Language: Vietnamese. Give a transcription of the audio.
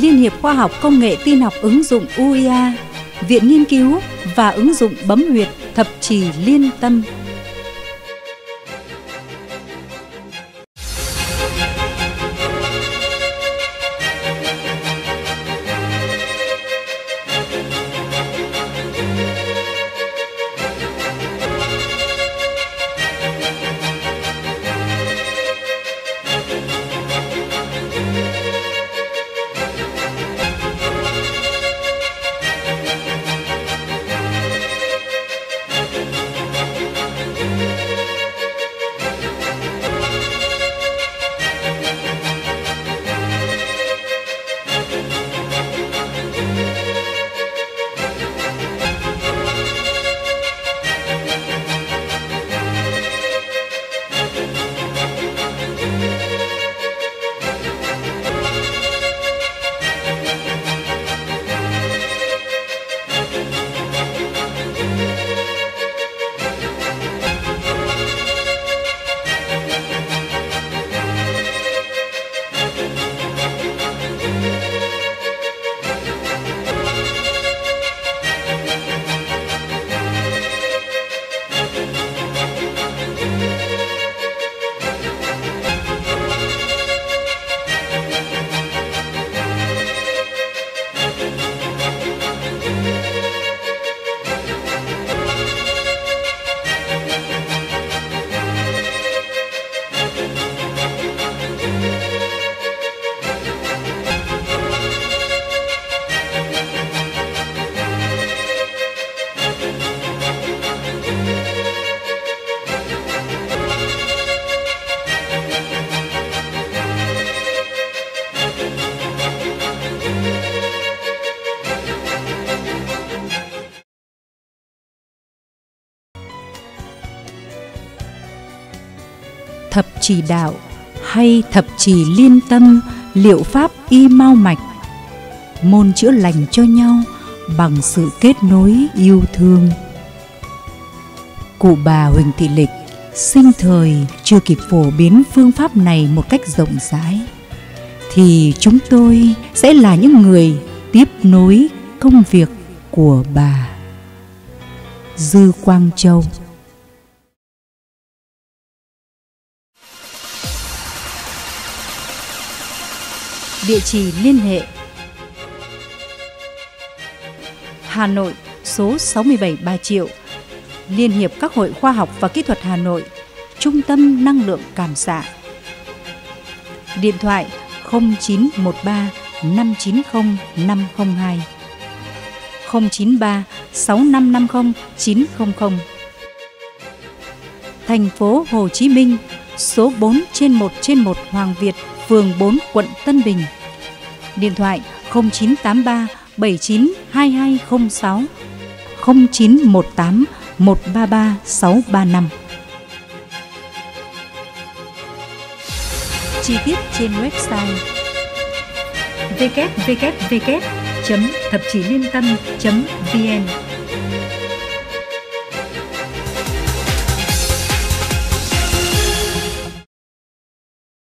Liên hiệp Khoa học Công nghệ Tin học ứng dụng UIA, Viện Nghiên cứu và ứng dụng bấm huyệt thập trì liên tâm. Thập trì đạo hay thập trì liên tâm, liệu pháp y mau mạch. Môn chữa lành cho nhau bằng sự kết nối yêu thương. Cụ bà huỳnh thị lịch sinh thời chưa kịp phổ biến phương pháp này một cách rộng rãi, thì chúng tôi sẽ là những người tiếp nối công việc của bà. Dư quang châu Địa chỉ liên hệ. Hà Nội, số 67 Bà Triệu. Liên hiệp các hội khoa học và kỹ thuật Hà Nội, Trung tâm năng lượng cảm xạ. Điện thoại 0913 590 502 093 6550 900 Thành phố Hồ Chí Minh, số 4 trên 1 trên 1 Hoàng Việt phường 4 quận Tân Bình. Điện thoại 0983 792206 0918 133 635. Chi tiết trên website www.thập chỉ liên tâm.vn